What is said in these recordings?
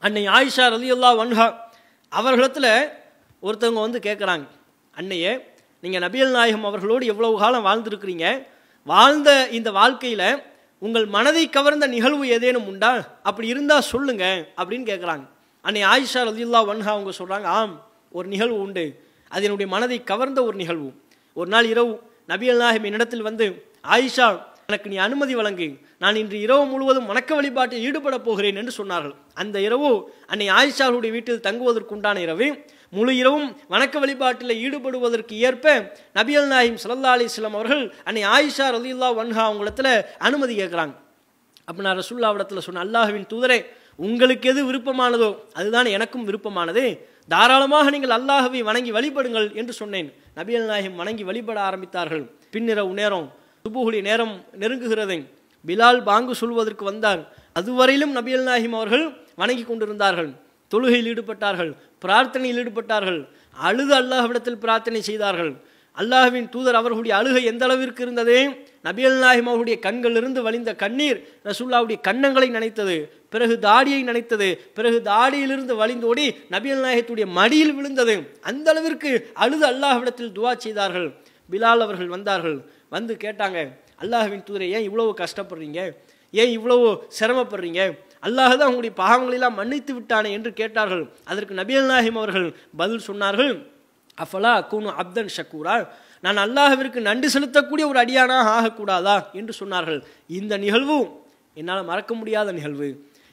அன்னை ஆயிஷா ரலியல்லா வன்ஹா அவர்களிடத்தில் ஒருத்தவங்க வந்து கேட்குறாங்க அன்னையே நீங்கள் நபியல் நாயகம் அவர்களோடு எவ்வளவு காலம் வாழ்ந்திருக்கிறீங்க? வாழ்ந்த இந்த வாழ்க்கையில் உங்கள் மனதை கவர்ந்த நிகழ்வு ஏதேனும் உண்டா? அப்படி இருந்தால் சொல்லுங்க அப்படின்னு கேட்குறாங்க அன்னை ஆயிஷா ரலியுல்லா வன்ஹா அவங்க சொல்கிறாங்க ஆம் ஒரு நிகழ்வு உண்டு. அது என்னுடைய மனதை கவர்ந்த ஒரு நிகழ்வு. ஒரு நாள் இரவு நபியல் நாயகம் என்னிடத்தில் வந்து ஆயிஷா எனக்கு நீ அனுமதி வழங்கு. நான் இன்று இரவு முழுவதும் வணக்க வழிபாட்டில் ஈடுபடப் போகிறேன் என்று சொன்னார்கள். அந்த இரவு அன்னை ஆயிஷாவுடைய வீட்டில் தங்குவதற்குண்டான இரவு முழு இரவும் வணக்க வழிபாட்டில் ஈடுபடுவதற்கு ஏற்ப நபியல் நாயிம் சல்லா அலிஸ்லாம் அவர்கள் அன்னை ஆயிஷா ரலியுல்லா வன்ஹா அவங்களிடத்தில் அனுமதி கேட்குறாங்க. அப்போ நான் ரசூல்லாவிடத்தில் சொன்ன அல்லாஹுவின் தூதரே உங்களுக்கு எது விருப்பமானதோ அதுதான் எனக்கும் விருப்பமானது. தாராளமாக நீங்கள் அல்லாஹவை வணங்கி வழிபடுங்கள் என்று சொன்னேன். நபியல் நாயகம் வணங்கி வழிபட ஆரம்பித்தார்கள். பின்னிரவு நேரம் சுபுகுலி நேரம் நெருங்குகிறது பிலால் பாங்கு சொல்வதற்கு வந்தார் அதுவரையிலும் நபியல் நாஹிம் அவர்கள் வணங்கி கொண்டிருந்தார்கள். தொழுகையில் ஈடுபட்டார்கள் பிரார்த்தனையில் ஈடுபட்டார்கள். அழுது அல்லாஹ்விடத்தில் பிரார்த்தனை செய்தார்கள். அல்லாஹுவின் தூதர் அவர்களுடைய அழுகை எந்த அளவிற்கு இருந்ததே? நபியல் நாயகம் அவருடைய கண்களிலிருந்து வழிந்த கண்ணீர் ரசூல்லாவுடைய கன்னங்களை நனைத்தது. பிறகு தாடியை நனைத்தது. பிறகு தாடியிலிருந்து வழிந்தோடி நபியல் நாயகத்துடைய மடியில் விழுந்தது. அந்த அளவிற்கு அழுது அல்லாஹ்விடத்தில் துவா செய்தார்கள். பிலால் அவர்கள் வந்தார்கள். வந்து கேட்டாங்க அல்லாஹுவின் தூதரை ஏன் இவ்வளவு கஷ்டப்படுறீங்க? ஏன் இவ்வளவு சிரமப்படுறீங்க? அல்லாஹ் தான் உங்களுடைய பாவங்களெல்லாம் மன்னித்து விட்டானே என்று கேட்டார்கள். அதற்கு நபியல் நாஹிம் அவர்கள் பதில் சொன்னார்கள். அஃபலா அக்கூனு அப்தன் ஷக்கூரா? நான் அல்லாஹ்விற்கு நன்றி செலுத்தக்கூடிய ஒரு அடியானாக ஆகக்கூடாதா? என்று சொன்னார்கள். இந்த நிகழ்வு என்னால் மறக்க முடியாத நிகழ்வு.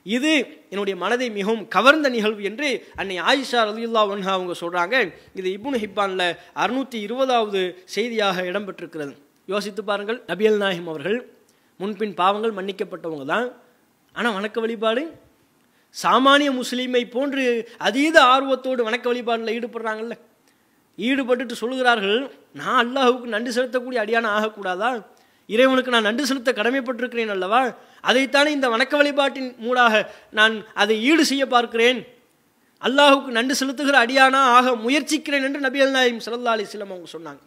இது என்னுடைய மனதை மிகவும் கவர்ந்த நிகழ்வு என்று அன்னை ஆயிஷா ரதியுல்லா ஒன்ஹா அவங்க சொல்கிறாங்க இது இபுன் ஹிப்பானில் அறுநூற்றி இருபதாவது செய்தியாக இடம்பெற்றிருக்கிறது. யோசித்து பாருங்கள். நபியல் நாயகம் அவர்கள் முன்பின் பாவங்கள் மன்னிக்கப்பட்டவங்க தான். ஆனால் வணக்க வழிபாடு? சாமானிய முஸ்லீமை போன்று அதீத ஆர்வத்தோடு வணக்க வழிபாடில் ஈடுபடுறாங்கல்ல. ஈடுபட்டுட்டு சொல்லுகிறார்கள் நான் அல்லாஹுக்கு நன்றி செலுத்தக்கூடிய அடியான ஆகக்கூடாதா? இறைவனுக்கு நான் நன்றி செலுத்த கடமைப்பட்டிருக்கிறேன் அல்லவா? அதைத்தானே இந்த வணக்க வழிபாட்டின் மூடாக நான் அதை ஈடு செய்ய பார்க்கிறேன். அல்லாஹுக்கு நன்றி செலுத்துகிற அடியானா ஆக முயற்சிக்கிறேன் என்று நபியல் நாயம் சல்லா அலிஸ்லாம் அவங்க சொன்னாங்க.